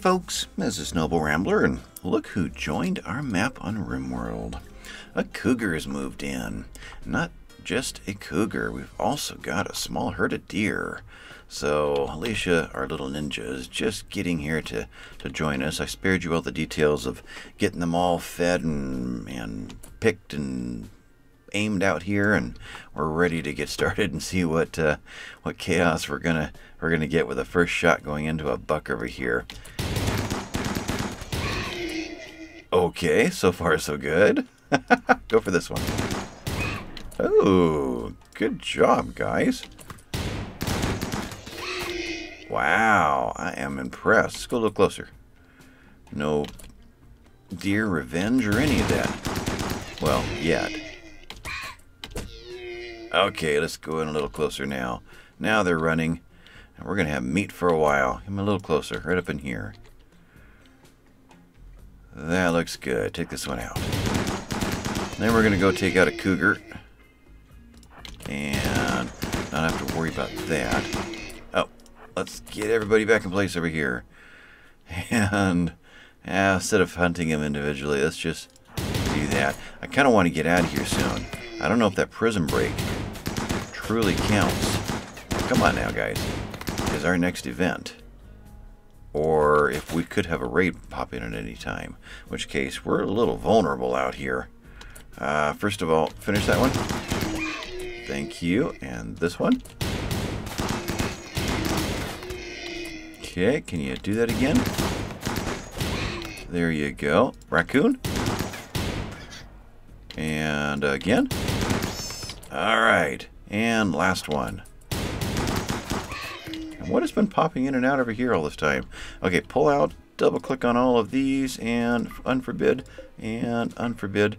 Folks, this is Noble Rambler, and look who joined our map on RimWorld. A cougar has moved in. Not just a cougar, we've also got a small herd of deer. So Alicia, our little ninja, is just getting here to, to join us. I spared you all the details of getting them all fed and, and picked and aimed out here, and we're ready to get started and see what uh, what chaos we're gonna we're gonna get with the first shot going into a buck over here. Okay, so far so good. Go for this one. Oh, good job, guys. Wow, I am impressed. Let's go a little closer. No deer revenge or any of that. Well, yet. Okay, let's go in a little closer now. Now they're running, and we're going to have meat for a while. Come a little closer, right up in here. That looks good. Take this one out. Then we're going to go take out a cougar. And not have to worry about that. Oh, let's get everybody back in place over here. And uh, instead of hunting them individually, let's just do that. I kind of want to get out of here soon. I don't know if that prison break truly counts. Come on now, guys. Is our next event. Or if we could have a raid pop in at any time. In which case, we're a little vulnerable out here. Uh, first of all, finish that one. Thank you. And this one. Okay, can you do that again? There you go. Raccoon. And again. All right. And last one. What has been popping in and out over here all this time? Okay, pull out, double click on all of these, and unforbid, and unforbid.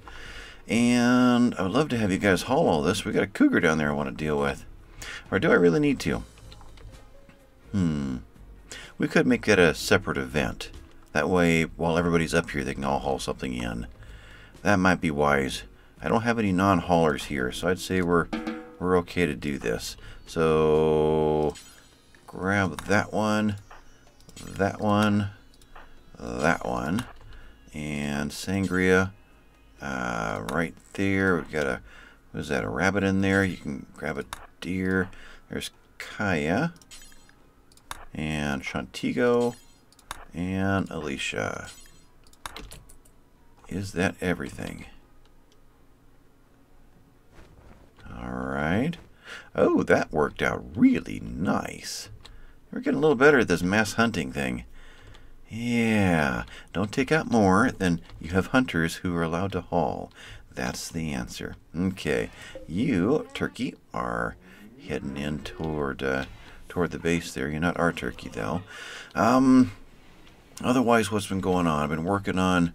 And I would love to have you guys haul all this. We got a cougar down there I want to deal with. Or do I really need to? Hmm. We could make that a separate event. That way, while everybody's up here, they can all haul something in. That might be wise. I don't have any non-haulers here, so I'd say we're we're okay to do this. So grab that one, that one, that one, and sangria uh, right there. We've got a, what is that, a rabbit in there. You can grab a deer. There's Kaya and Shantigo and Alicia. Is that everything? Alright. Oh, that worked out really nice. We're getting a little better at this mass hunting thing. Yeah, don't take out more than you have hunters who are allowed to haul. That's the answer. Okay, you, turkey, are heading in toward uh, toward the base there. You're not our turkey, though. Um, otherwise, what's been going on? I've been working on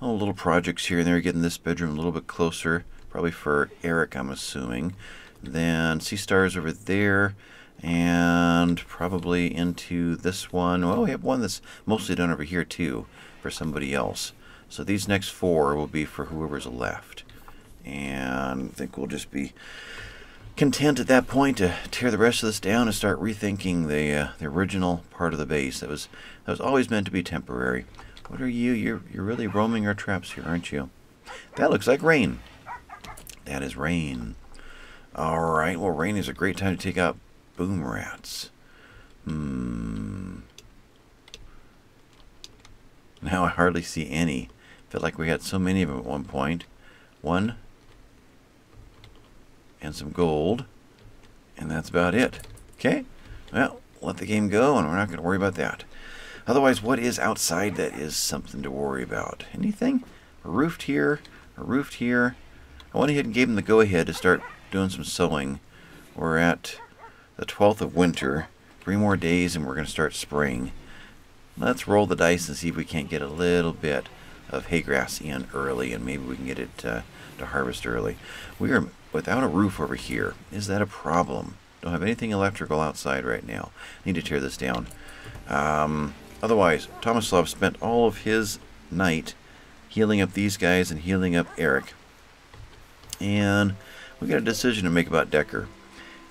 oh, little projects here and there, getting this bedroom a little bit closer probably for Eric, I'm assuming. Then Sea Stars over there, and probably into this one. Well, we have one that's mostly done over here too for somebody else. So these next four will be for whoever's left. And I think we'll just be content at that point to tear the rest of this down and start rethinking the uh, the original part of the base that was that was always meant to be temporary. What are you? You're you're really roaming our traps here, aren't you? That looks like rain. That is rain. Alright, well rain is a great time to take out boom rats. Hmm. Now I hardly see any. Felt like we had so many of them at one point. One. And some gold. And that's about it. Okay? Well, let the game go and we're not going to worry about that. Otherwise, what is outside that is something to worry about? Anything? A roofed here, a roofed here, I went ahead and gave him the go-ahead to start doing some sewing. We're at the 12th of winter. Three more days and we're going to start spring. Let's roll the dice and see if we can't get a little bit of hay grass in early and maybe we can get it uh, to harvest early. We are without a roof over here. Is that a problem? Don't have anything electrical outside right now. Need to tear this down. Um, otherwise, Tomislav spent all of his night healing up these guys and healing up Eric. And we got a decision to make about Decker.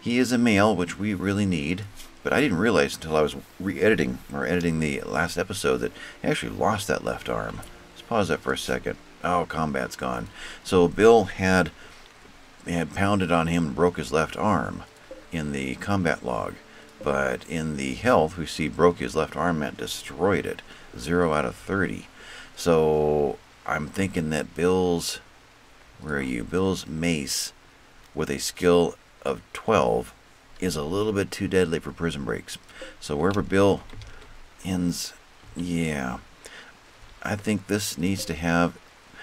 He is a male, which we really need. But I didn't realize until I was re-editing or editing the last episode that he actually lost that left arm. Let's pause that for a second. Oh, combat's gone. So Bill had had pounded on him and broke his left arm in the combat log. But in the health, we see broke his left arm and destroyed it. Zero out of 30. So I'm thinking that Bill's, where are you? Bill's mace with a skill of 12 is a little bit too deadly for prison breaks. So wherever Bill ends, yeah. I think this needs to have,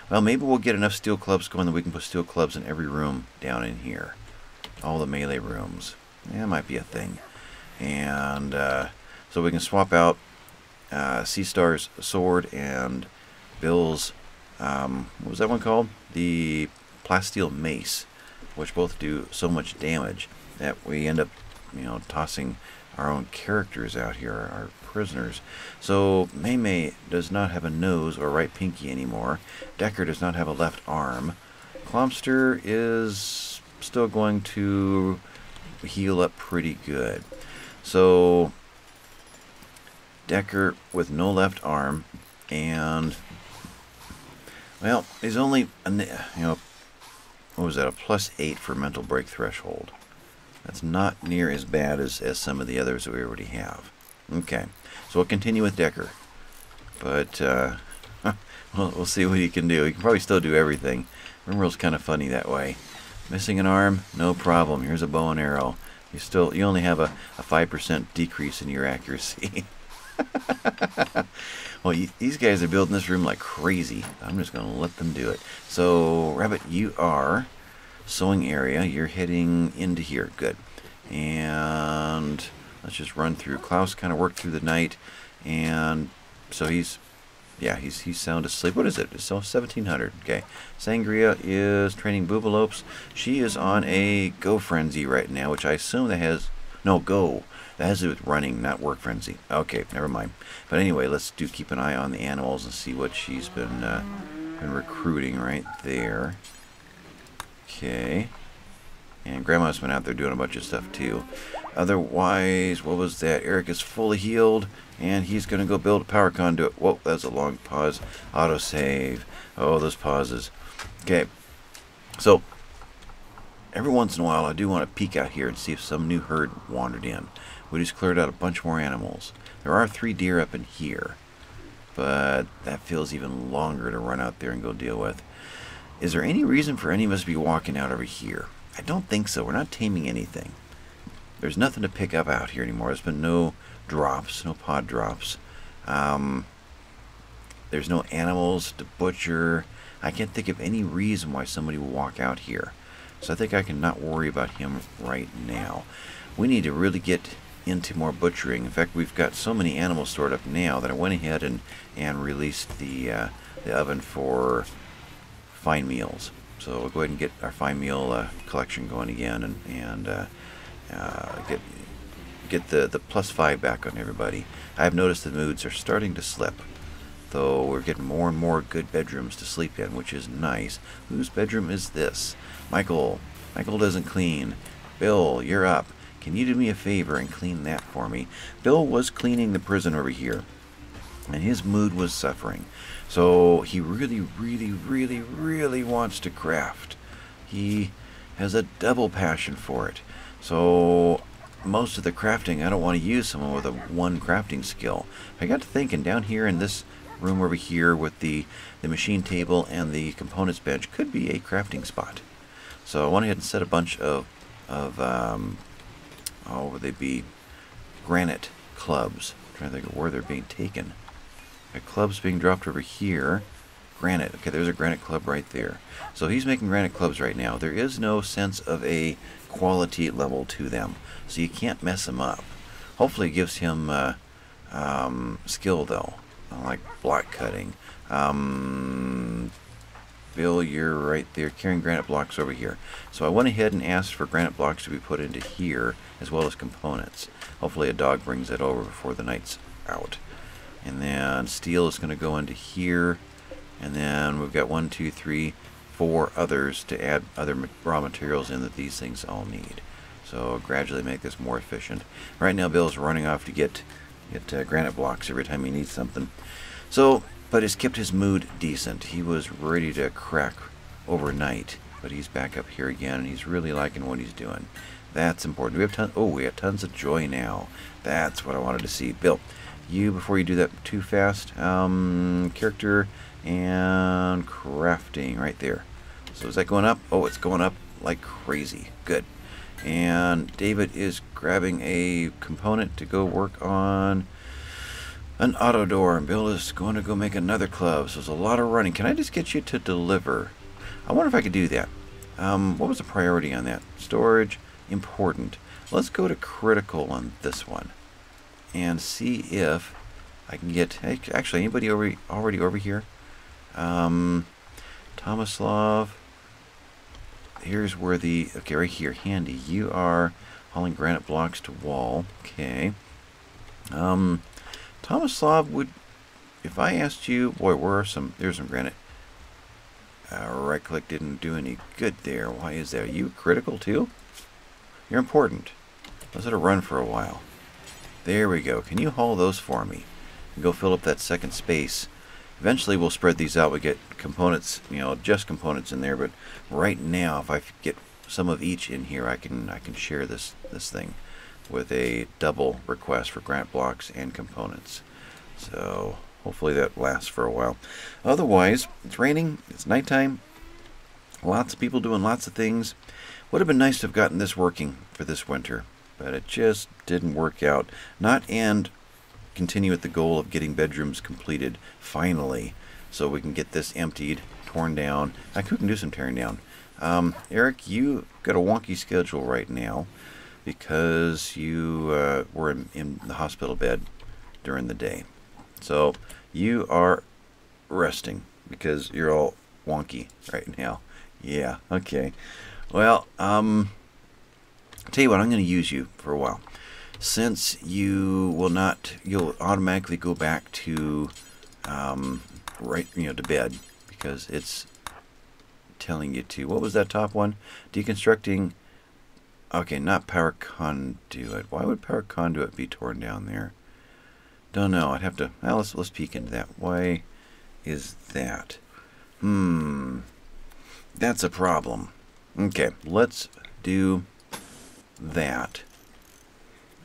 well, maybe we'll get enough steel clubs going that we can put steel clubs in every room down in here. All the melee rooms. That might be a thing. And uh, so we can swap out uh, Sea Star's sword and Bill's, um, what was that one called? The plasteel mace, which both do so much damage that we end up, you know, tossing our own characters out here, our prisoners. So Mei Mei does not have a nose or right pinky anymore. Decker does not have a left arm. Clomster is still going to heal up pretty good. So Decker with no left arm and well, he's only you know what was that a plus eight for mental break threshold. That's not near as bad as, as some of the others that we already have. Okay, so we'll continue with Decker. But uh, we'll, we'll see what he can do. He can probably still do everything. Rimworld's kind of funny that way. Missing an arm? No problem. Here's a bow and arrow. You still you only have a, a 5% decrease in your accuracy. well, these guys are building this room like crazy. I'm just going to let them do it. So, Rabbit, you are sewing area. You're heading into here. Good. And let's just run through. Klaus kind of worked through the night, and so he's, yeah, he's he's sound asleep. What is it? It's 1700. Okay. Sangria is training Boomalopes. She is on a go frenzy right now, which I assume that has no go. That has to do with running, not work frenzy. Okay, never mind. But anyway, let's do keep an eye on the animals and see what she's been uh, been recruiting right there. Okay. And Grandma's been out there doing a bunch of stuff too. Otherwise, what was that? Eric is fully healed, and he's going to go build a power conduit. Whoa, that's a long pause. Autosave. Oh, those pauses. Okay. So, every once in a while, I do want to peek out here and see if some new herd wandered in. We just cleared out a bunch more animals. There are three deer up in here, but that feels even longer to run out there and go deal with. Is there any reason for any of us to be walking out over here? I don't think so. We're not taming anything. There's nothing to pick up out here anymore. There's been no drops, no pod drops. Um, there's no animals to butcher. I can't think of any reason why somebody would walk out here. So I think I can not worry about him right now. We need to really get into more butchering. In fact, we've got so many animals stored up now that I went ahead and, and released the, uh, the oven for fine meals. So we'll go ahead and get our fine meal uh, collection going again and, and uh, uh, get get the, the plus five back on everybody. I've noticed the moods are starting to slip, though we're getting more and more good bedrooms to sleep in, which is nice. Whose bedroom is this? Michael. Michael doesn't clean. Bill, you're up. Can you do me a favor and clean that for me? Bill was cleaning the prison over here, and his mood was suffering. So he really, really, really, really wants to craft. He has a double passion for it. So most of the crafting, I don't want to use someone with a one crafting skill. I got to thinking down here in this room over here with the, the machine table and the components bench could be a crafting spot. So I went ahead and set a bunch of, of um, oh, would they be granite clubs. I'm trying to think of where they're being taken. A club's being dropped over here. Granite. Okay, there's a granite club right there. So he's making granite clubs right now. There is no sense of a quality level to them, so you can't mess them up. Hopefully, it gives him uh, um, skill though, like block cutting. Um, Bill, you're right there carrying granite blocks over here. So I went ahead and asked for granite blocks to be put into here as well as components. Hopefully a dog brings it over before the night's out. And then steel is going to go into here. And then we've got one, two, three, four others to add other raw materials in that these things all need. So gradually make this more efficient. Right now, Bill's running off to get get uh, granite blocks every time he needs something. So, but it's kept his mood decent. He was ready to crack overnight, but he's back up here again, and he's really liking what he's doing. That's important. We have ton. Oh, we have tons of joy now. That's what I wanted to see. Bill, you before you do that too fast. Um, character and crafting right there. So is that going up? Oh, it's going up like crazy. Good. And David is grabbing a component to go work on an auto door. And Bill is going to go make another club. So there's a lot of running. Can I just get you to deliver? I wonder if I could do that. Um, what was the priority on that? Storage, important. Let's go to critical on this one and see if I can get actually anybody over already over here. Um, Tomislav. Here's where the okay right here handy. You are hauling granite blocks to wall. Okay. Um, Tomislav would if I asked you, boy, where are some? There's some granite. Uh, right click didn't do any good there. Why is that? Are you critical too? You're important. Let's let it run for a while. There we go. Can you haul those for me? And go fill up that second space. Eventually we'll spread these out. We get components, you know, just components in there. But right now, if I get some of each in here, I can I can share this this thing with a double request for grant blocks and components. So hopefully that lasts for a while. Otherwise, it's raining. It's nighttime. Lots of people doing lots of things. Would have been nice to have gotten this working for this winter, but it just didn't work out. Not and continue with the goal of getting bedrooms completed finally, so we can get this emptied, torn down. I could do some tearing down. Um, Eric, you got a wonky schedule right now because you uh, were in, in the hospital bed during the day. So you are resting because you're all wonky right now. Yeah, okay. Well, um, tell you what, I'm going to use you for a while. Since you will not, you'll automatically go back to, um, right, you know, to bed because it's telling you to. What was that top one? Deconstructing. Okay, not power conduit. Why would power conduit be torn down there? Don't know. I'd have to. Well, let's let's peek into that. Why is that? Hmm. That's a problem. Okay, let's do that.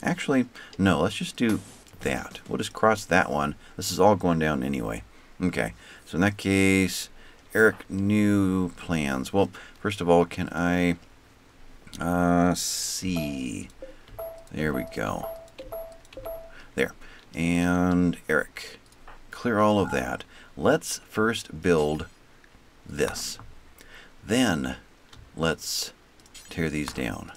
Actually, no, let's just do that. We'll just cross that one. This is all going down anyway. Okay, so in that case, Eric, new plans. Well, first of all, can I uh, see? There we go. There. And Eric, clear all of that. Let's first build this. Then let's tear these down.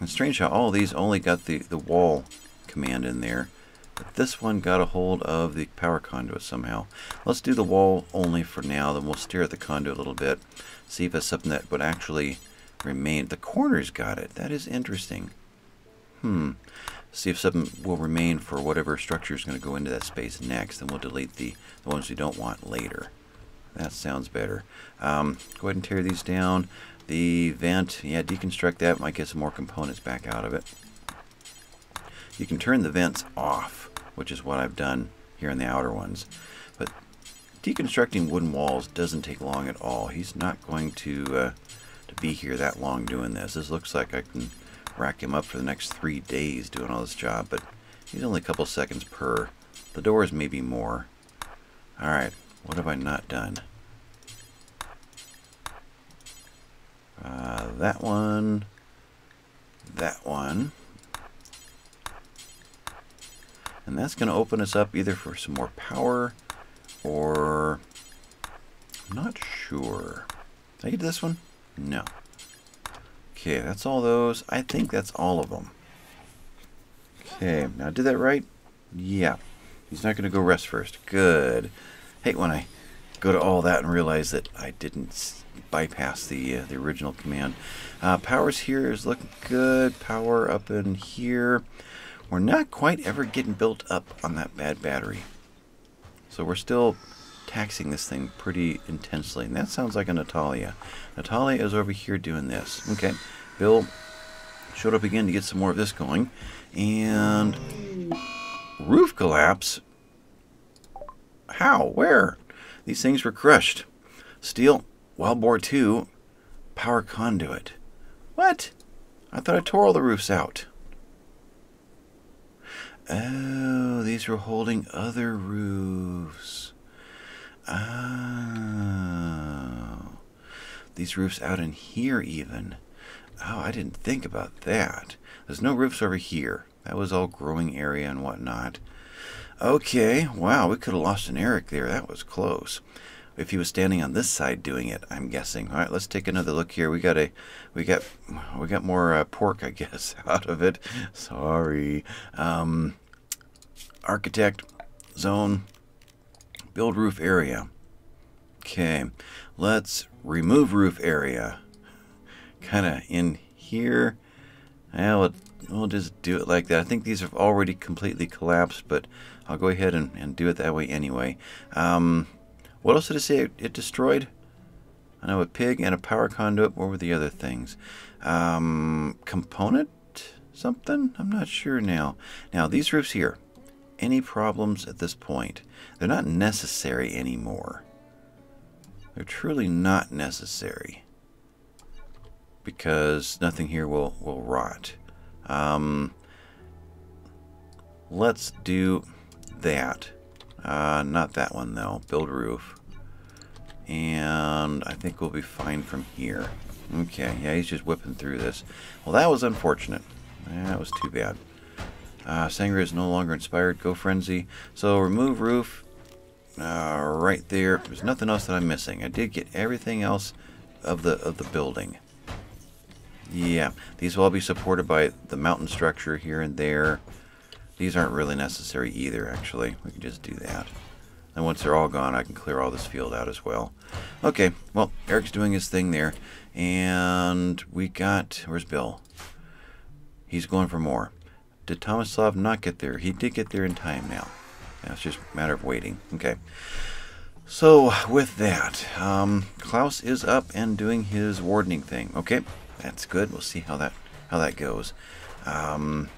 And strange how all these only got the, the wall command in there. But this one got a hold of the power conduit somehow. Let's do the wall only for now, then we'll stare at the conduit a little bit. See if it's something that would actually remain. The corners got it. That is interesting. Hmm. See if something will remain for whatever structure is going to go into that space next, and we'll delete the, the ones we don't want later. That sounds better. Um, go ahead and tear these down. The vent, yeah, deconstruct that. Might get some more components back out of it. You can turn the vents off, which is what I've done here in the outer ones. But deconstructing wooden walls doesn't take long at all. He's not going to uh, to be here that long doing this. This looks like I can rack him up for the next three days doing all this job, but he's only a couple seconds per. The doors maybe more. Alright, what have I not done? Uh, that one. That one. And that's going to open us up either for some more power or... I'm not sure. Did I get this one? No. Okay, that's all those. I think that's all of them. Okay, now did that right? Yeah. He's not going to go rest first. Good hate when I go to all that and realize that I didn't bypass the uh, the original command. Uh, powers here is looking good. Power up in here. We're not quite ever getting built up on that bad battery. So we're still taxing this thing pretty intensely. And that sounds like a Natalia. Natalia is over here doing this. Okay, Bill, showed up again to get some more of this going. And roof collapse? How? Where? These things were crushed. Steel, wellbore 2, power conduit. What? I thought I tore all the roofs out. Oh, these were holding other roofs. Oh. These roofs out in here, even. Oh, I didn't think about that. There's no roofs over here. That was all growing area and whatnot. Okay, wow, we could have lost an Eric there. That was close. If he was standing on this side doing it, I'm guessing. All right, let's take another look here. We got a, we got, we got more uh, pork, I guess, out of it. Sorry. Um, architect, zone, build roof area. Okay, let's remove roof area. Kind of in here. Well, we'll just do it like that. I think these have already completely collapsed, but I'll go ahead and, and do it that way anyway. Um, what else did it say it, it, destroyed? I know a pig and a power conduit. What were the other things? Um, component something? I'm not sure now. Now, these roofs here, any problems at this point? They're not necessary anymore. They're truly not necessary because nothing here will, will rot. Um, let's do that. Uh, not that one though. Build roof. And I think we'll be fine from here. Okay, yeah, he's just whipping through this. Well, that was unfortunate. That was too bad. Uh, Sangria is no longer inspired. Go Frenzy. So remove roof. Uh, right there. There's nothing else that I'm missing. I did get everything else of the of the building. Yeah, these will all be supported by the mountain structure here and there. These aren't really necessary either, actually. We can just do that. And once they're all gone, I can clear all this field out as well. Okay, well, Eric's doing his thing there. And we got... Where's Bill? He's going for more. Did Tomislav not get there? He did get there in time now. It's just a matter of waiting. Okay. So, with that, um, Klaus is up and doing his wardening thing. Okay, that's good. We'll see how that how that goes. Um,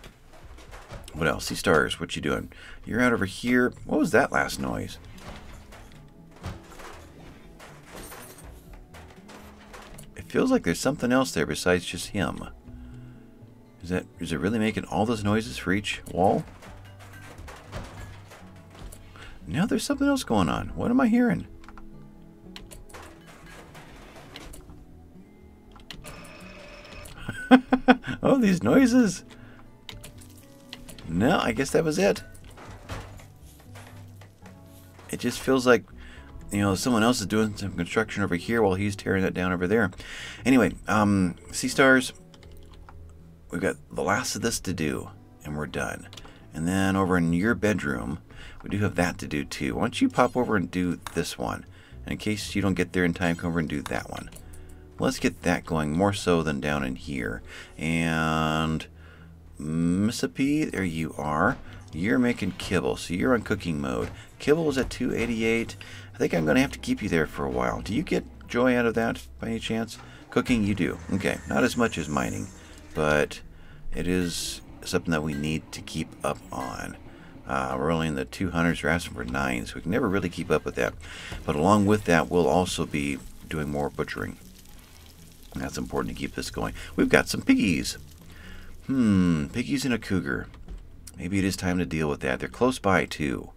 what else? Sea stars. What you doing? You're out over here. What was that last noise? It feels like there's something else there besides just him. Is that is it really making all those noises for each wall? Now there's something else going on. What am I hearing? oh, these noises. No, I guess that was it. It just feels like, you know, someone else is doing some construction over here while he's tearing that down over there. Anyway, um, Sea Stars, we've got the last of this to do, and we're done. And then over in your bedroom, we do have that to do too. Why don't you pop over and do this one? And in case you don't get there in time, come over and do that one. Let's get that going more so than down in here. And Mississippi, there you are. You're making kibble, so you're on cooking mode. Kibble is at 288. I think I'm going to have to keep you there for a while. Do you get joy out of that by any chance? Cooking, you do. Okay, not as much as mining, but it is something that we need to keep up on. Uh, we're only in the 200s, we're asking for 9, so we can never really keep up with that. But along with that, we'll also be doing more butchering. That's important to keep this going. We've got some piggies. Hmm, piggies and a cougar. Maybe it is time to deal with that. They're close by, too.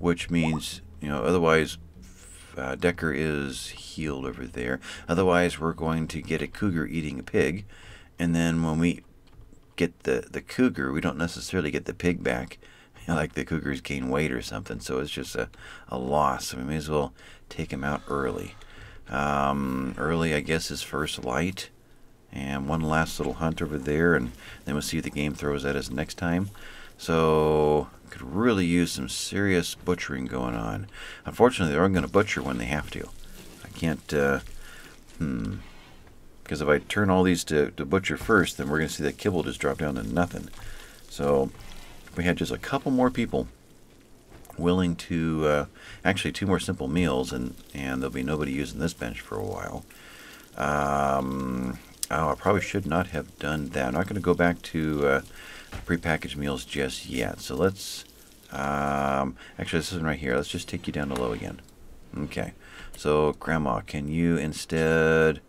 Which means, you know, otherwise uh, Decker is healed over there. Otherwise, we're going to get a cougar eating a pig. And then when we get the, the cougar, we don't necessarily get the pig back. You know, like the cougars gain weight or something. So it's just a, a loss. So we may as well take him out early. Um, early, I guess, is first light. And one last little hunt over there, and then we'll see what the game throws at us next time. So, could really use some serious butchering going on. Unfortunately, they're only going to butcher when they have to. I can't, uh, hmm. Because if I turn all these to, to butcher first, then we're going to see that kibble just drop down to nothing. So, we had just a couple more people willing to uh, actually two more simple meals, and and there'll be nobody using this bench for a while. Um, Oh, I probably should not have done that. I'm not going to go back to uh, prepackaged meals just yet. So let's, um, actually this isn't right here. Let's just take you down to low again. Okay. So Grandma, can you instead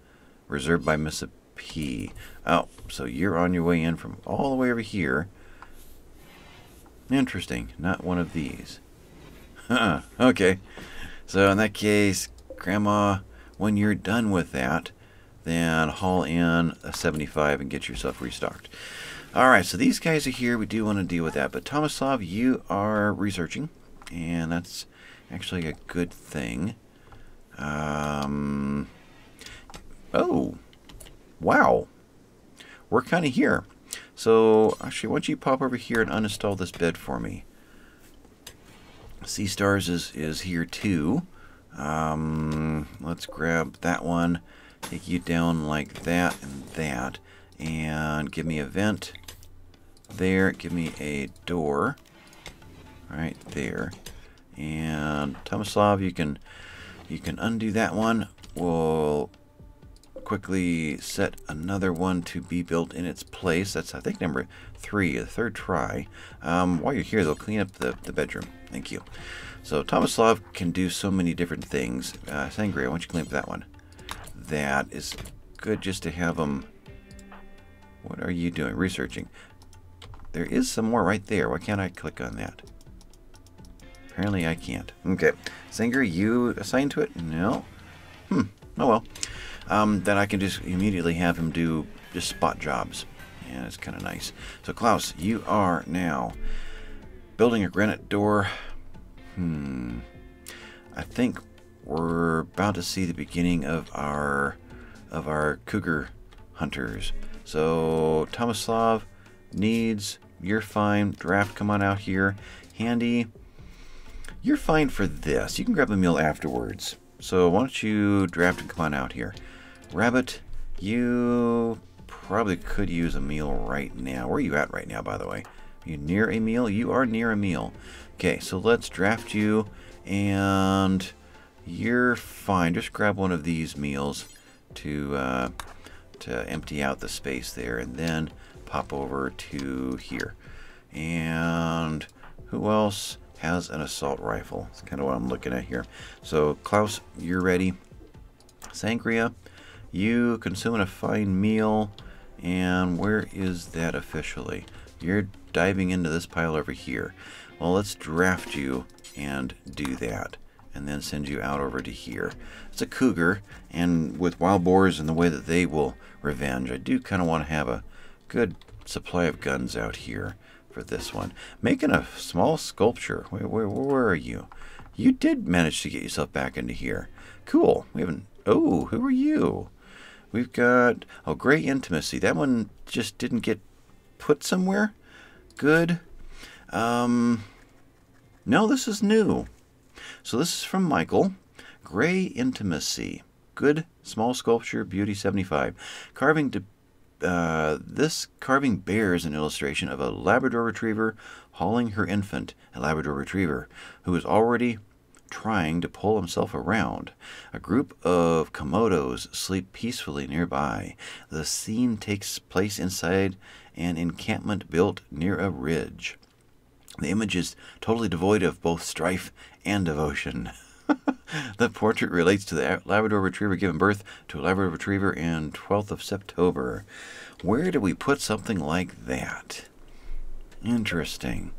reserve by Miss P? Oh, so you're on your way in from all the way over here. Interesting. Not one of these. Huh. Okay. So in that case, Grandma, when you're done with that, then haul in a 75 and get yourself restocked. All right, so these guys are here. We do want to deal with that. But Tomislav, you are researching, and that's actually a good thing. Um, oh, wow. We're kind of here. So, actually, why don't you pop over here and uninstall this bed for me? Sea Stars is, is here too. Um, let's grab that one, take you down like that and that, and give me a vent there. Give me a door right there. And Tomislav, you can you can undo that one. We'll quickly set another one to be built in its place. That's, I think, number three, the third try. Um, while you're here, they'll clean up the, the bedroom. Thank you. So Tomislav can do so many different things. Uh, Sangria, why don't you clean up that one? That is good just to have them... What are you doing? Researching. There is some more right there. Why can't I click on that? Apparently I can't. Okay. Sangria, you assigned to it? No. Hmm. Oh well um, I can just immediately have him do just spot jobs. And it's kind of nice. So Klaus, you are now building a granite door. Hmm. I think we're about to see the beginning of our of our cougar hunters. So Tomislav needs you're fine. Draft, come on out here. Handy, you're fine for this. You can grab a meal afterwards. So why don't you draft and come on out here. Rabbit, you probably could use a meal right now. Where are you at right now, by the way? Are you near a meal? You are near a meal. Okay, so let's draft you, and you're fine. Just grab one of these meals to uh, to empty out the space there, and then pop over to here. And who else has an assault rifle? That's kind of what I'm looking at here. So Klaus, you're ready. Sangria, you consuming a fine meal. And where is that officially? You're diving into this pile over here. Well, let's draft you and do that. And then send you out over to here. It's a cougar, and with wild boars and the way that they will revenge, I do kind of want to have a good supply of guns out here for this one. Making a small sculpture. Where, where, where are you? You did manage to get yourself back into here. Cool. We haven't... Oh, who are you? We've got, oh, Great Intimacy. That one just didn't get put somewhere. Good. Um, no, this is new. So this is from Michael. Gray Intimacy. Good small sculpture, beauty 75. Carving to uh, this carving bears an illustration of a Labrador Retriever hauling her infant, a Labrador Retriever, who is already trying to pull himself around. A group of Komodos sleep peacefully nearby. The scene takes place inside an encampment built near a ridge. The image is totally devoid of both strife and devotion. the portrait relates to the Labrador Retriever giving birth to a Labrador Retriever in 12th of September. Where do we put something like that? Interesting.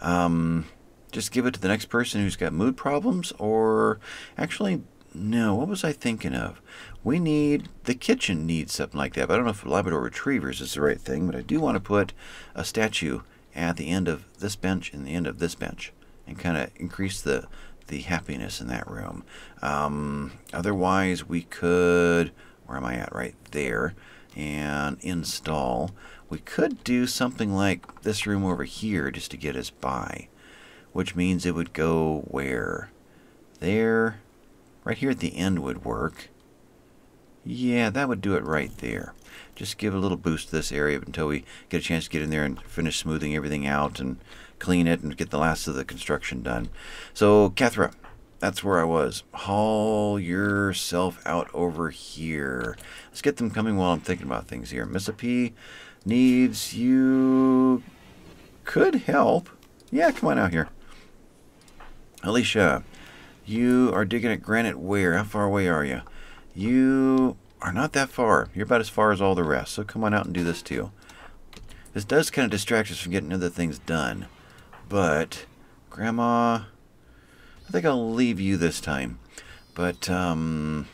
Um, just give it to the next person who's got mood problems? Or actually, no, what was I thinking of? We need, the kitchen needs something like that. But I don't know if Labrador Retrievers is the right thing, but I do want to put a statue at the end of this bench and the end of this bench and kind of increase the the happiness in that room. Um, otherwise, we could, where am I at? Right there. And install. We could do something like this room over here just to get us by which means it would go where? There. Right here at the end would work. Yeah, that would do it right there. Just give a little boost to this area until we get a chance to get in there and finish smoothing everything out and clean it and get the last of the construction done. So, Cathra, that's where I was. Haul yourself out over here. Let's get them coming while I'm thinking about things here. Miss P needs you could help. Yeah, come on out here. Alicia, you are digging at granite where? How far away are you? You are not that far. You're about as far as all the rest. So come on out and do this too. This does kind of distract us from getting other things done. But, Grandma, I think I'll leave you this time. But, um,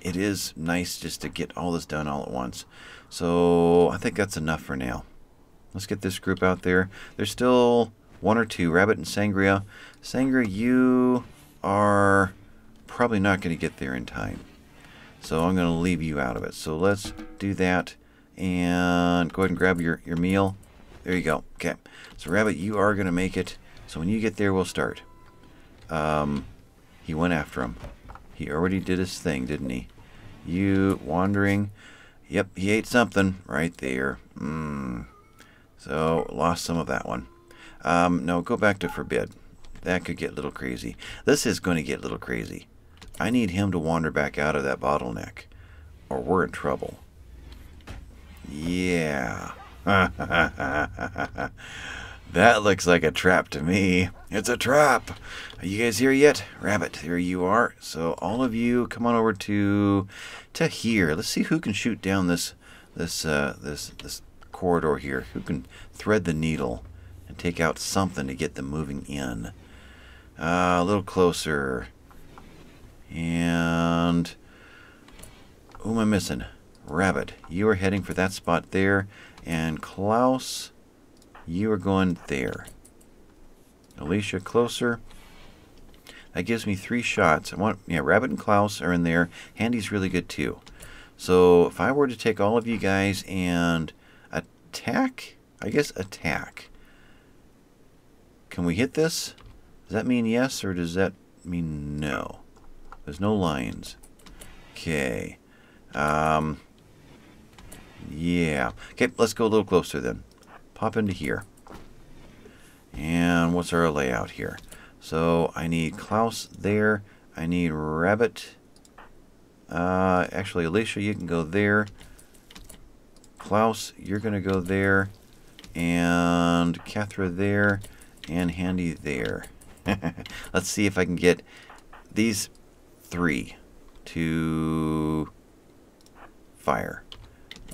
it is nice just to get all this done all at once. So, I think that's enough for now. Let's get this group out there. There's still one or two, Rabbit and Sangria. Sangria, you are probably not going to get there in time. So I'm going to leave you out of it. So let's do that and go ahead and grab your, your meal. There you go. Okay. So Rabbit, you are going to make it. So when you get there, we'll start. Um, he went after him. He already did his thing, didn't he? You wandering. Yep, he ate something right there. Mm. So lost some of that one. Um, no, go back to forbid. That could get a little crazy. This is going to get a little crazy. I need him to wander back out of that bottleneck, or we're in trouble. Yeah. that looks like a trap to me. It's a trap. Are you guys here yet? Rabbit, there you are. So all of you come on over to to here. Let's see who can shoot down this this uh, this this corridor here. Who can thread the needle and take out something to get them moving in. Uh, a little closer. And who am I missing? Rabbit, you are heading for that spot there. And Klaus, you are going there. Alicia, closer. That gives me three shots. I want, yeah, Rabbit and Klaus are in there. Handy's really good too. So if I were to take all of you guys and attack, I guess attack. Can we hit this? Does that mean yes or does that mean no? There's no lines. Okay. Um, yeah. Okay, let's go a little closer then. Pop into here. And what's our layout here? So I need Klaus there. I need Rabbit. Uh, actually, Alicia, you can go there. Klaus, you're going to go there. And Cathra there. And Handy there. Let's see if I can get these three to fire.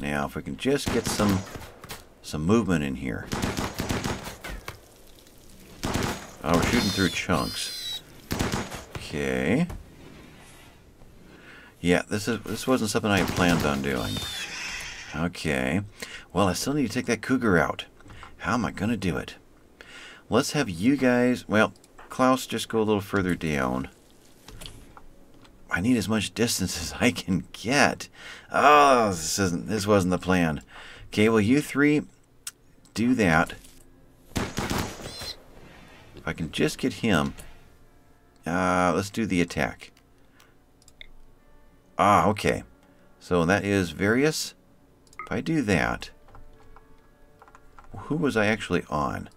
Now, if we can just get some some movement in here. Oh, we're shooting through chunks. Okay. Yeah, this is this wasn't something I had planned on doing. Okay. Well, I still need to take that cougar out. How am I going to do it? Let's have you guys... Well, Klaus, just go a little further down. I need as much distance as I can get. Oh, this isn't. This wasn't the plan. Okay, well, you three do that. If I can just get him, uh, let's do the attack. Ah, okay. So that is various. If I do that, who was I actually on?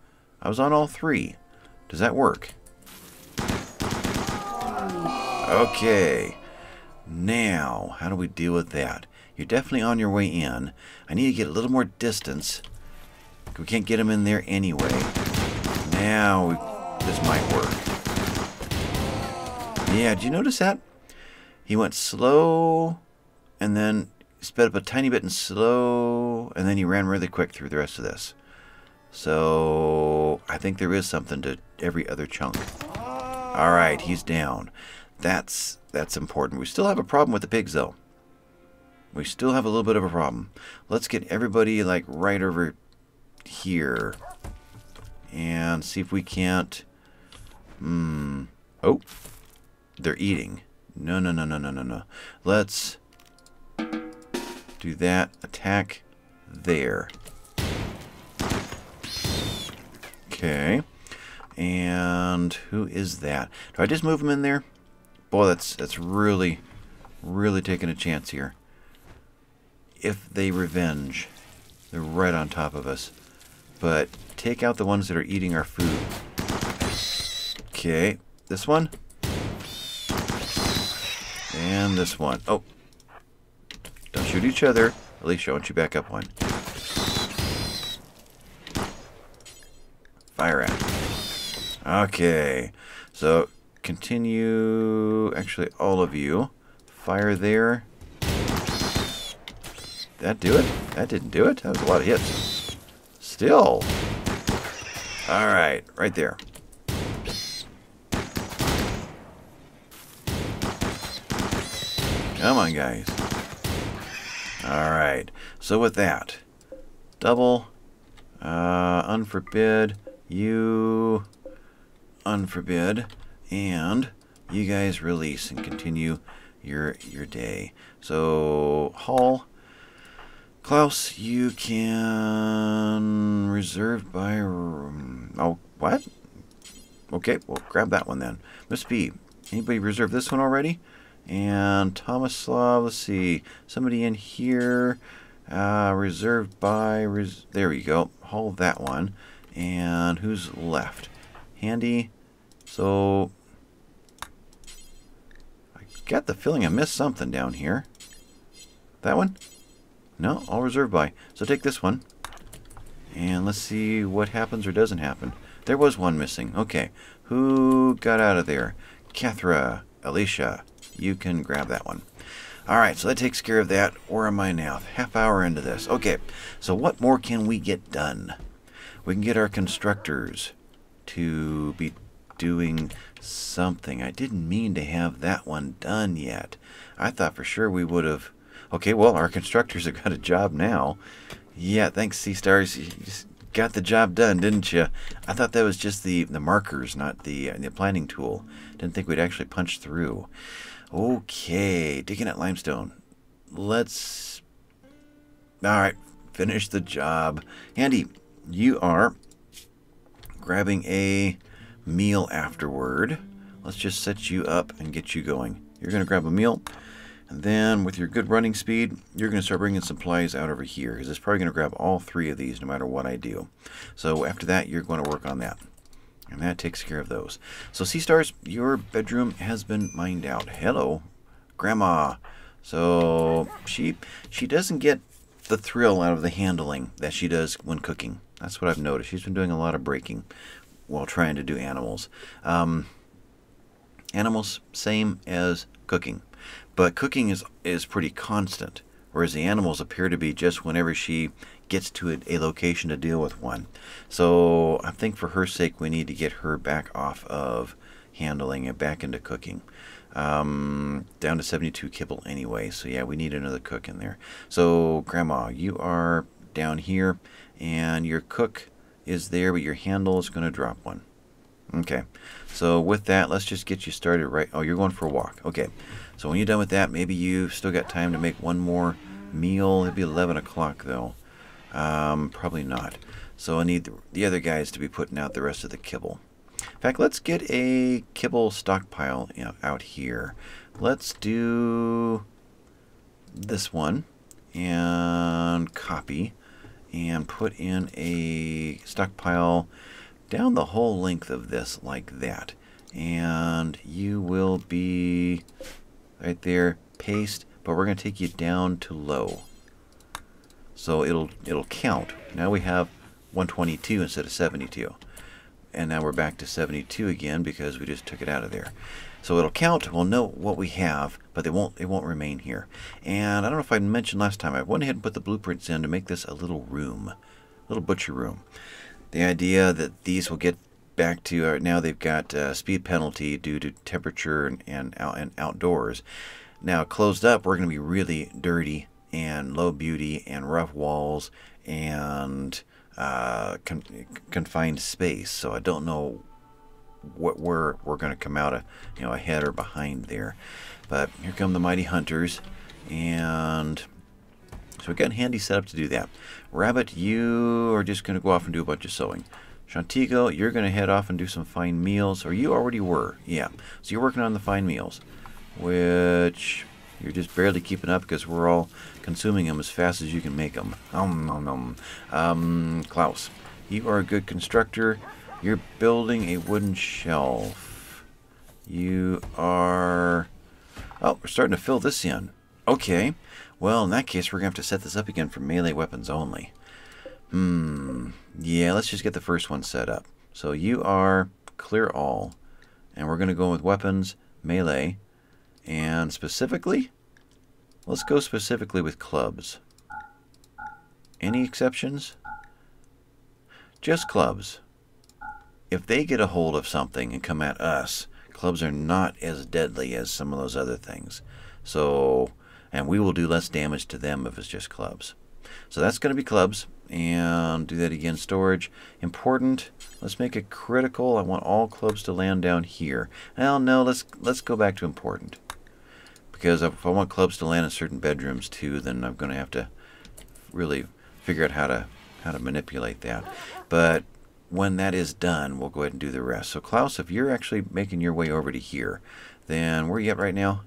I was on all three. Does that work? Okay. Now, how do we deal with that? You're definitely on your way in. I need to get a little more distance. We can't get him in there anyway. Now, we, this might work. Yeah, did you notice that? He went slow, and then sped up a tiny bit and slow, and then he ran really quick through the rest of this. So, I think there is something to every other chunk. Alright, he's down. That's that's important. We still have a problem with the pigs, though. We still have a little bit of a problem. Let's get everybody, like, right over here. And see if we can't... Hmm... Oh. They're eating. No, no, no, no, no, no, no. Let's do that. Attack there. Okay. And who is that? Do I just move him in there? Boy, that's that's really, really taking a chance here. If they revenge, they're right on top of us. But take out the ones that are eating our food. Okay, this one? And this one. Oh. Don't shoot each other. Alicia, why don't you back up one? Fire at. Okay. So, continue... Actually, all of you. Fire there. That do it? That didn't do it. That was a lot of hits. Still. Alright, right there. Come on, guys. Alright, so with that, double, uh, unforbid, you, unforbid, and you guys release and continue your your day. So, Hall, Klaus, you can reserve by. Oh, what? Okay, well, grab that one then. Miss B, anybody reserve this one already? And Tomislav, let's see, somebody in here, uh, reserved by, res there we go, hold that one. And who's left? Handy. So, got the feeling I missed something down here. That one? No, all reserved by. So take this one. And let's see what happens or doesn't happen. There was one missing. Okay. Who got out of there? Cathra, Alicia, you can grab that one. Alright, so that takes care of that. Where am I now? Half hour into this. Okay, so what more can we get done? We can get our constructors to be doing something. I didn't mean to have that one done yet. I thought for sure we would have... Okay, well, our constructors have got a job now. Yeah, thanks, Sea Stars. You just got the job done, didn't you? I thought that was just the, the markers, not the, uh, the planning tool. Didn't think we'd actually punch through. Okay, digging at limestone. Let's... Alright, finish the job. Andy, you are grabbing a meal afterward. Let's just set you up and get you going. You're going to grab a meal, and then with your good running speed, you're going to start bringing supplies out over here, because it's probably going to grab all three of these no matter what I do. So after that, you're going to work on that. And that takes care of those. So Sea Stars, your bedroom has been mined out. Hello, Grandma. So she she doesn't get the thrill out of the handling that she does when cooking. That's what I've noticed. She's been doing a lot of breaking while trying to do animals. Um, animals, same as cooking. But cooking is, is pretty constant, whereas the animals appear to be just whenever she gets to a, a, location to deal with one. So I think for her sake, we need to get her back off of handling and back into cooking. Um, down to 72 kibble anyway, so yeah, we need another cook in there. So, Grandma, you are down here, and your cook is there, but your handle is going to drop one. Okay, so with that, let's just get you started right. Oh, you're going for a walk. Okay, so when you're done with that, maybe you've still got time to make one more meal. It'd be 11 o'clock, though. Um, probably not. So I need the, the other guys to be putting out the rest of the kibble. In fact, let's get a kibble stockpile you know, out here. Let's do this one and copy and put in a stockpile down the whole length of this like that. And you will be right there, paste, but we're going to take you down to low. So it'll it'll count. Now we have 122 instead of 72. And now we're back to 72 again because we just took it out of there. So it'll count, we'll know what we have, but they won't it won't remain here. And I don't know if I mentioned last time, I went ahead and put the blueprints in to make this a little room. A little butcher room. The idea that these will get back to uh, now they've got uh, speed penalty due to temperature and, and, out, and outdoors. Now closed up, we're going to be really dirty and low beauty and rough walls and uh, con confined space. So I don't know what where we're going to come out of, you know, ahead or behind there. But here come the mighty hunters, and so we've got a handy setup to do that. Rabbit, you are just going to go off and do a bunch of sewing. Shantigo, you're going to head off and do some fine meals, or you already were, yeah. So you're working on the fine meals, which you're just barely keeping up because we're all consuming them as fast as you can make them. Um, um, um. um Klaus, you are a good constructor. You're building a wooden shelf. You are... Oh, we're starting to fill this in. Okay. Well, in that case, we're going to have to set this up again for melee weapons only. Hmm. Yeah, let's just get the first one set up. So you are clear all. And we're going to go with weapons, melee. And specifically, let's go specifically with clubs. Any exceptions? Just clubs. If they get a hold of something and come at us, clubs are not as deadly as some of those other things. So, and we will do less damage to them if it's just clubs. So that's going to be clubs. And do that again. Storage. Important. Let's make it critical. I want all clubs to land down here. Well, no, let's let's go back to important. Because if I want clubs to land in certain bedrooms too, then I'm going to have to really figure out how to how to manipulate that. But when that is done, we'll go ahead and do the rest. So Klaus, if you're actually making your way over to here, then where are you at right now?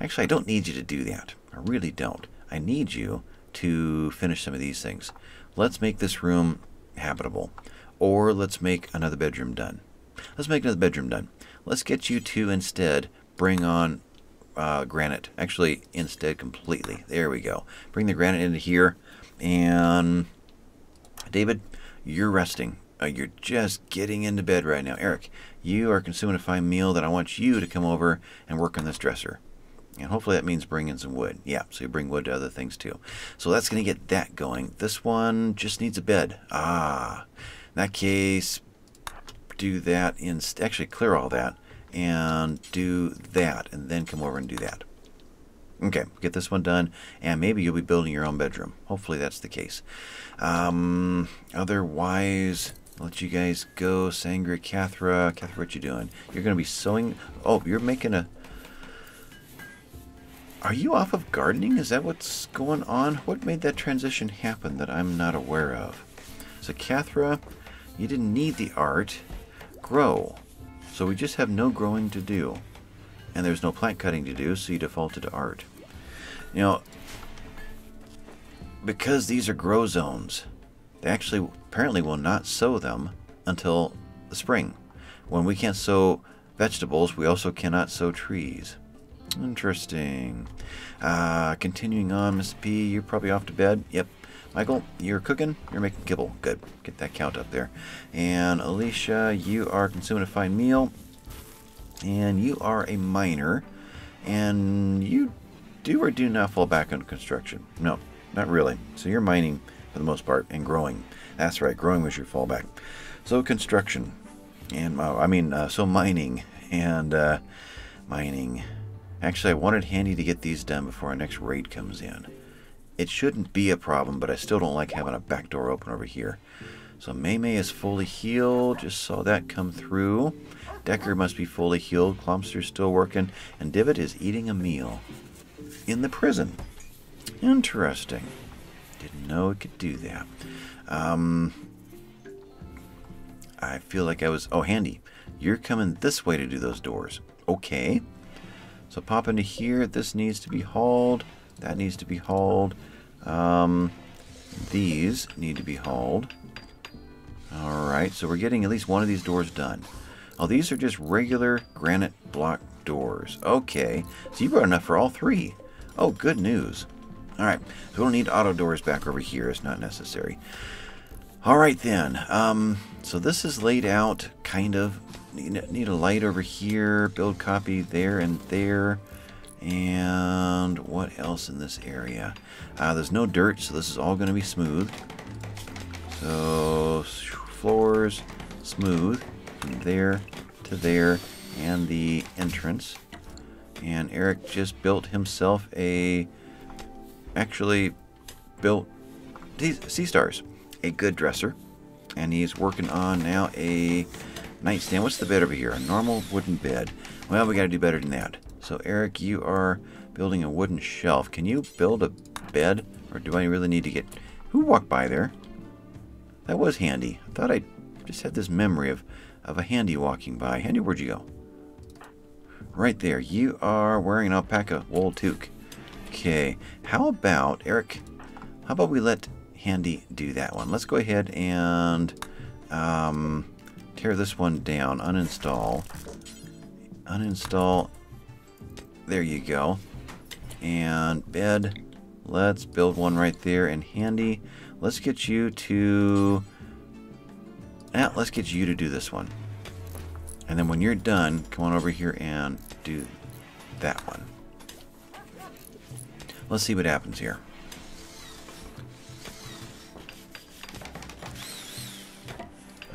Actually, I don't need you to do that. I really don't. I need you to finish some of these things. Let's make this room habitable. Or let's make another bedroom done. Let's make another bedroom done. Let's get you to instead bring on uh, granite. Actually, instead completely. There we go. Bring the granite into here. And David, you're resting. You're just getting into bed right now. Eric, you are consuming a fine meal that I want you to come over and work on this dresser. And hopefully that means bringing some wood. Yeah, so you bring wood to other things too. So that's going to get that going. This one just needs a bed. Ah, in that case, do that in actually clear all that and do that and then come over and do that. Okay, get this one done, and maybe you'll be building your own bedroom. Hopefully that's the case. Um, otherwise, Let you guys go. Sangria, Cathra. Cathra, what you doing? You're going to be sewing. Oh, you're making a... Are you off of gardening? Is that what's going on? What made that transition happen that I'm not aware of? So, Cathra, you didn't need the art. Grow. So we just have no growing to do. And there's no plant cutting to do, so you defaulted to art. You know, because these are grow zones, they actually apparently will not sow them until the spring. When we can't sow vegetables, we also cannot sow trees. Interesting. Uh, continuing on, Miss P, you're probably off to bed. Yep. Michael, you're cooking. You're making kibble. Good. Get that count up there. And Alicia, you are consuming a fine meal. And you are a miner. And you do or do not fall back on construction. No, not really. So you're mining for the most part and growing. That's right. Growing was your fallback. So construction. And, uh, I mean, uh, so mining and uh, mining. Actually, I wanted Handy to get these done before our next raid comes in. It shouldn't be a problem, but I still don't like having a back door open over here. So Maymay is fully healed. Just saw that come through. Decker must be fully healed. Clumster's still working. And Divot is eating a meal in the prison. Interesting. Didn't know it could do that. Um, I feel like I was... Oh, Handy. You're coming this way to do those doors. Okay. So pop into here. This needs to be hauled. That needs to be hauled. Um, these need to be hauled. Alright, so we're getting at least one of these doors done. Oh, these are just regular granite block doors. Okay, so you brought enough for all three. Oh, good news. Alright, so we don't need auto doors back over here. It's not necessary. Alright then, um, so this is laid out kind of. Need, a light over here, build copy there and there. And what else in this area? Uh, there's no dirt, so this is all going to be smooth. So floors, smooth, from there to there, and the entrance. And Eric just built himself a, actually built these sea stars, a good dresser. And he's working on now a nightstand. What's the bed over here? A normal wooden bed. Well, we got to do better than that. So Eric, you are building a wooden shelf. Can you build a bed? Or do I really need to get... Who walked by there? That was Handy. I thought I just had this memory of, of a Handy walking by. Handy, where'd you go? Right there. You are wearing an alpaca wool toque. Okay. How about, Eric, how about we let Handy do that one? Let's go ahead and um, tear this one down. Uninstall. Uninstall There you go. And bed. Let's build one right there. And handy. Let's get you to... Yeah, let's get you to do this one. And then when you're done, come on over here and do that one. Let's see what happens here.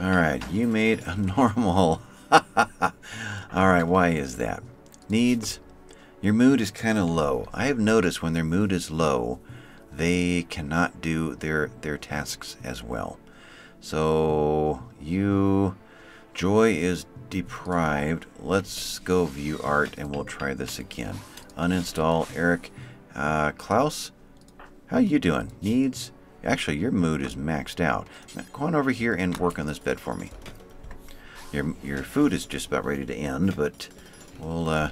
Alright, you made a normal. Alright, why is that? Needs. Your mood is kind of low. I have noticed when their mood is low, they cannot do their, their tasks as well. So, you... Joy is deprived. Let's go view art and we'll try this again. Uninstall. Eric. Uh, Klaus, how you doing? Needs? Actually, your mood is maxed out. Go on over here and work on this bed for me. Your, your food is just about ready to end, but we'll, uh,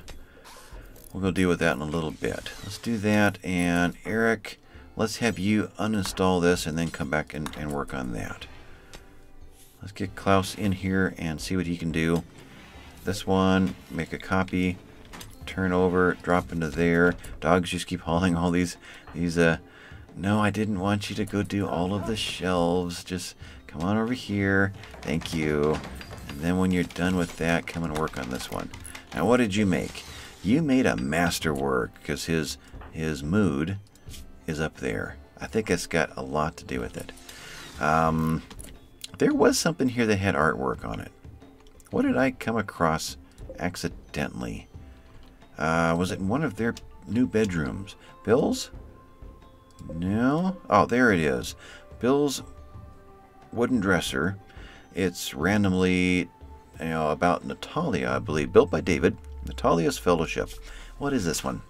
we'll go deal with that in a little bit. Let's do that, and Eric, let's have you uninstall this and then come back and, and work on that. Let's get Klaus in here and see what he can do. This one, make a copy, turn over, drop into there. Dogs just keep hauling all these, these, uh, no, I didn't want you to go do all of the shelves. Just come on over here. Thank you. And then when you're done with that, come and work on this one. Now, what did you make? You made a masterwork because his, his mood is up there. I think it's got a lot to do with it. Um, there was something here that had artwork on it. What did I come across accidentally? Uh, was it in one of their new bedrooms? Bill's? No? Oh, there it is. Bill's wooden dresser. It's randomly, you know, about Natalia, I believe, built by David. Natalia's Fellowship. What is this one?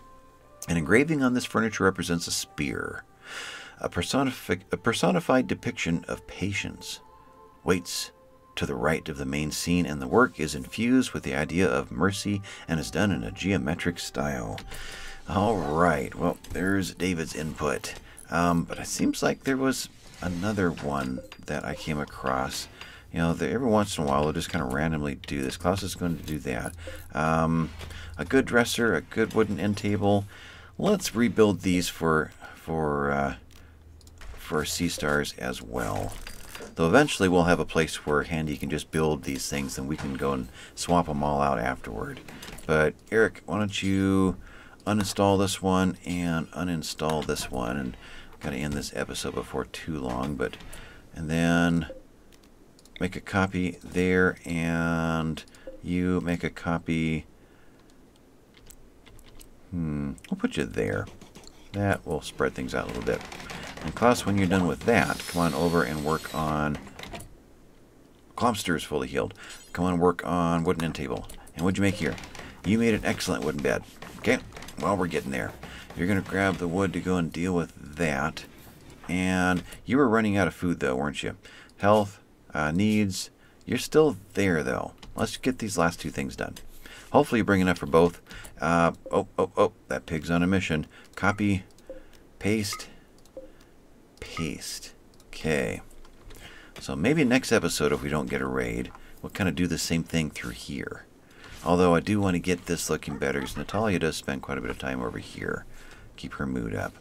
An engraving on this furniture represents a spear. A, a personified depiction of patience. Waits to the right of the main scene, and the work is infused with the idea of mercy and is done in a geometric style. All right, well, there's David's input. Um, but it seems like there was another one that I came across. You know, every once in a while they'll just kind of randomly do this. Klaus is going to do that. Um, a good dresser, a good wooden end table. Let's rebuild these for for uh, for sea stars as well. Though eventually we'll have a place where Handy can just build these things and we can go and swap them all out afterward. But Eric, why don't you uninstall this one and uninstall this one and got to end this episode before too long but and then make a copy there and you make a copy hmm we'll put you there that will spread things out a little bit and Klaus when you're done with that come on over and work on Klomster is fully healed come on work on wooden end table and what'd you make here you made an excellent wooden bed okay well, we're getting there. You're going to grab the wood to go and deal with that. And you were running out of food, though, weren't you? Health, uh, needs. You're still there, though. Let's get these last two things done. Hopefully you bring enough for both. Uh, oh, oh, oh, that pig's on a mission. Copy, paste, paste. Okay. So maybe next episode, if we don't get a raid, we'll kind of do the same thing through here. Although I do want to get this looking better because Natalia does spend quite a bit of time over here. Keep her mood up.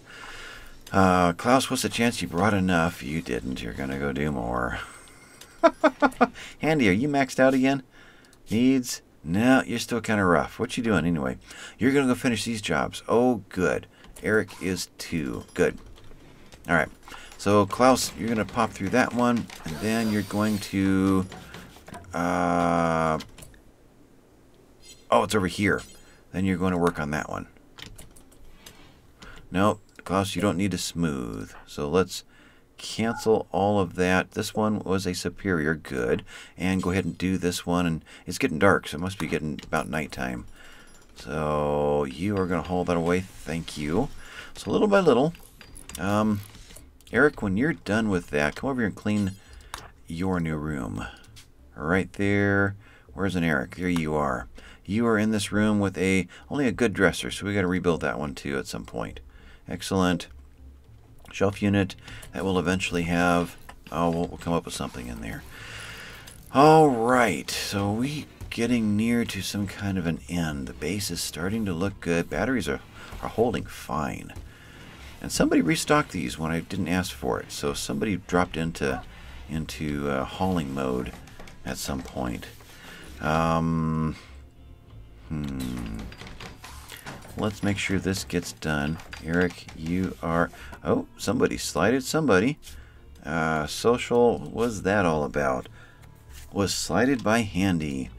Uh, Klaus, what's the chance you brought enough? You didn't. You're going to go do more. Handy, are you maxed out again? Needs? No, you're still kind of rough. What you doing anyway? You're going to go finish these jobs. Oh, good. Eric is too. Good. All right. So, Klaus, you're going to pop through that one, and then you're going to... Uh, Oh, it's over here. Then you're going to work on that one. Nope, Klaus, you don't need to smooth. So let's cancel all of that. This one was a superior, good. And go ahead and do this one. And it's getting dark, so it must be getting about nighttime. So you are going to hold that away. Thank you. So little by little, um, Eric, when you're done with that, come over here and clean your new room. Right there. Where's an Eric? There you are you are in this room with a only a good dresser, so we got to rebuild that one too at some point. Excellent. Shelf unit that will eventually have. Oh, we'll, we'll come up with something in there. All right, so we getting near to some kind of an end. The base is starting to look good. Batteries are, are holding fine. And somebody restocked these when I didn't ask for it. So somebody dropped into into uh, hauling mode at some point. Um, hmm. Let's make sure this gets done. Eric, you are... Oh, somebody slighted somebody. Uh, social, was that all about? Was slighted by Handy.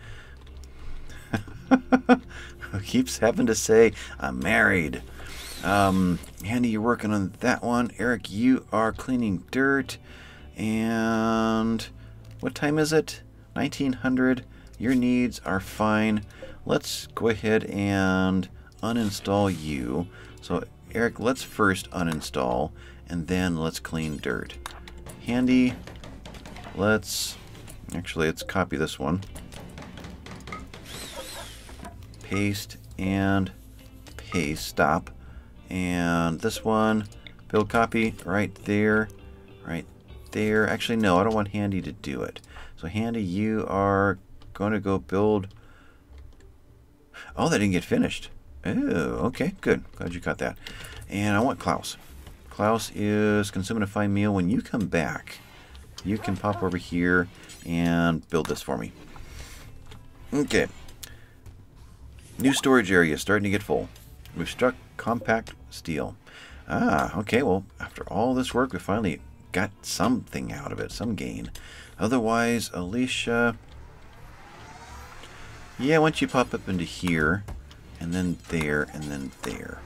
Who keeps having to say, I'm married. Um, Handy, you're working on that one. Eric, you are cleaning dirt. And what time is it? 1900. Your needs are fine. Let's go ahead and uninstall you. So Eric, let's first uninstall and then let's clean dirt. Handy, let's, actually let's copy this one. Paste and paste, stop. And this one, build copy right there, right there. Actually, no, I don't want Handy to do it. So Handy, you are going to go build... Oh, that didn't get finished. Oh, okay, good. Glad you caught that. And I want Klaus. Klaus is consuming a fine meal. When you come back, you can pop over here and build this for me. Okay. New storage area starting to get full. We've struck compact steel. Ah, okay, well, after all this work, we finally got something out of it, some gain. Otherwise, Alicia... Yeah, once you pop up into here, and then there, and then there.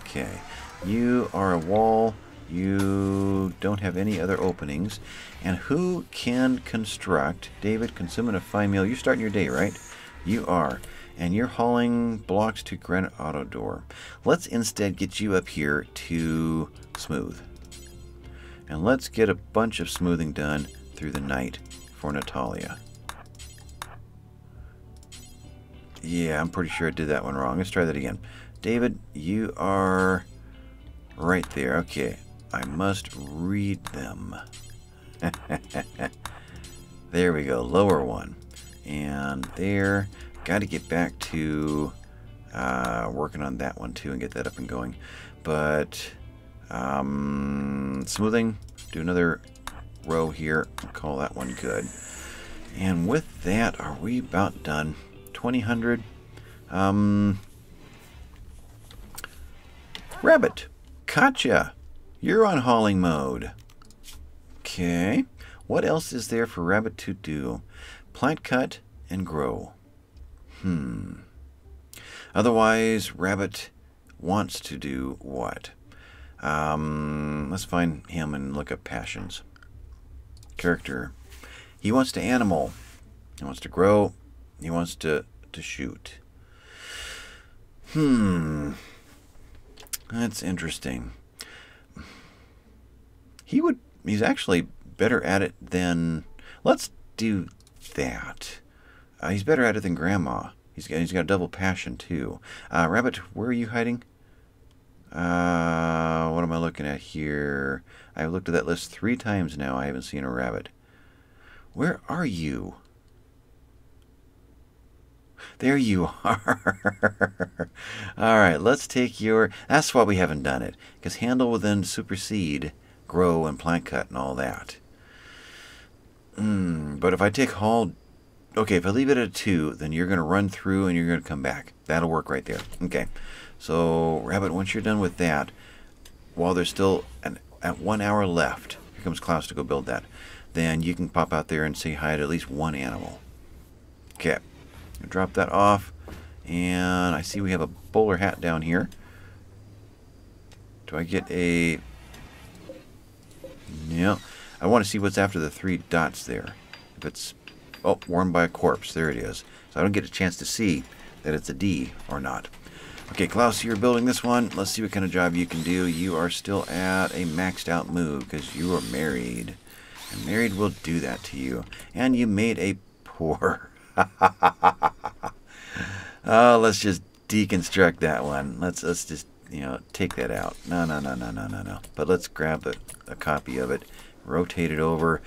Okay. You are a wall. You don't have any other openings. And who can construct? David, consuming a fine meal. You're starting your day, right? You are. And you're hauling blocks to Granite Auto Door. Let's instead get you up here to smooth. And let's get a bunch of smoothing done through the night for Natalia. Yeah, I'm pretty sure I did that one wrong. Let's try that again. David, you are right there. Okay, I must read them. there we go, lower one. And there, got to get back to uh, working on that one too and get that up and going. But um, smoothing, do another row here, call that one good. And with that, are we about done? 2000. Um, Rabbit, Katya, you're on hauling mode. Okay. What else is there for Rabbit to do? Plant cut and grow. Hmm. Otherwise, Rabbit wants to do what? Um, let's find him and look up passions. Character. He wants to animal. He wants to grow. He wants to to shoot. Hmm. That's interesting. He would. He's actually better at it than. Let's do that. Uh, he's better at it than Grandma. He's got, he's got a double passion, too. Uh, Rabbit, where are you hiding? Uh, what am I looking at here? I've looked at that list three times now. I haven't seen a rabbit. Where are you? There you are. All right, let's take your... That's why we haven't done it. Because handle will then supersede grow and plant cut and all that. Mm, but if I take haul... Okay, if I leave it at 2, then you're going to run through and you're going to come back. That'll work right there. Okay. So, Rabbit, once you're done with that, while there's still an, at one hour left, here comes Klaus to go build that, then you can pop out there and say hi to at least one animal. Okay drop that off. And I see we have a bowler hat down here. Do I get a... Yeah. I want to see what's after the three dots there. If it's... Oh, worn by a corpse. There it is. So I don't get a chance to see that it's a D or not. Okay, Klaus, you're building this one. Let's see what kind of job you can do. You are still at a maxed out move because you are married. And married will do that to you. And you made a poor oh, let's just deconstruct that one. Let's let's just you know take that out. No, no, no, no, no, no, no. But let's grab a, a copy of it, rotate it over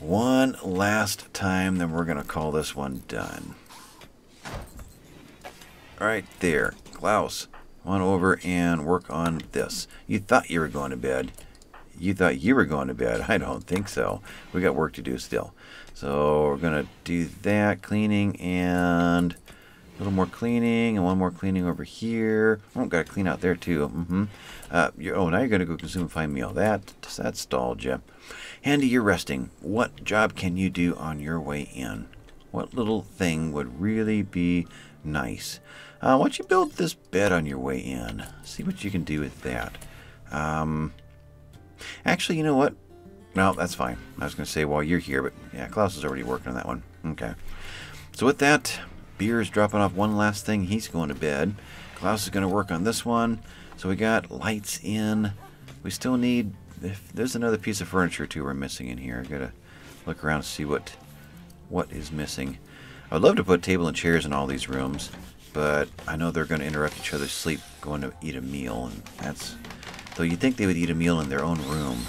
one last time. Then we're gonna call this one done. right there. Klaus, come on over and work on this. You thought you were going to bed. You thought you were going to bed. I don't think so. We got work to do still. So we're going to do that cleaning and a little more cleaning and one more cleaning over here. Oh, got to clean out there too. Mm-hmm. Uh, oh, now you're going to go consume and find meal. That, that stalled you. Handy, you're resting. What job can you do on your way in? What little thing would really be nice? Uh, why don't you build this bed on your way in? See what you can do with that. Um, actually, you know what? No, that's fine. I was going to say while you're here, but yeah, Klaus is already working on that one. Okay. So with that, Beer is dropping off one last thing. He's going to bed. Klaus is going to work on this one. So we got lights in. We still need... If there's another piece of furniture, too, we're missing in here. i got to look around and see what what is missing. I would love to put table and chairs in all these rooms, but I know they're going to interrupt each other's sleep going to eat a meal, and that's... Though you'd think they would eat a meal in their own room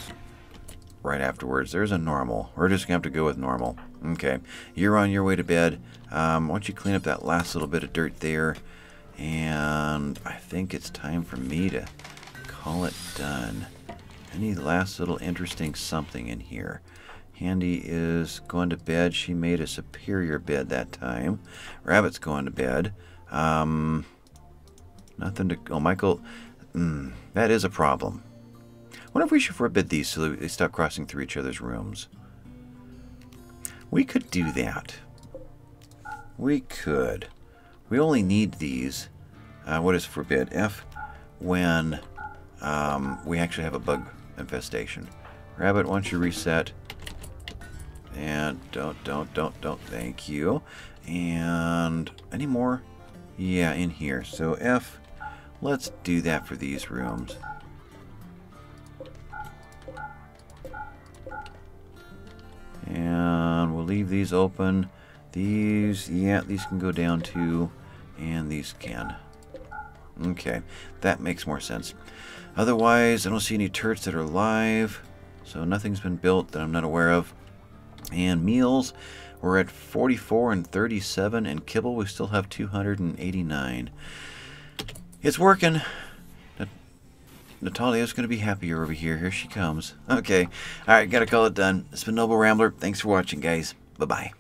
right afterwards. There's a normal. We're just to have to go with normal. Okay. You're on your way to bed. Um, why don't you clean up that last little bit of dirt there? And I think it's time for me to call it done. Any last little interesting something in here? Handy is going to bed. She made a superior bed that time. Rabbit's going to bed. Um, nothing to... Oh, Michael... Mm, that is a problem wonder if we should forbid these so they stop crossing through each other's rooms. We could do that. We could. We only need these. Uh, what is forbid? F when um, we actually have a bug infestation. Rabbit, once you reset, and don't, don't, don't, don't, thank you. And any more? Yeah, in here. So F, let's do that for these rooms. And we'll leave these open. These, yeah, these can go down too. And these can. Okay, that makes more sense. Otherwise, I don't see any turrets that are live. So nothing's been built that I'm not aware of. And meals, we're at 44 and 37. And kibble, we still have 289. It's working. Natalia's going to be happier over here. Here she comes. Okay. All right, got to call it done. It's been Noble Rambler. Thanks for watching, guys. Bye-bye.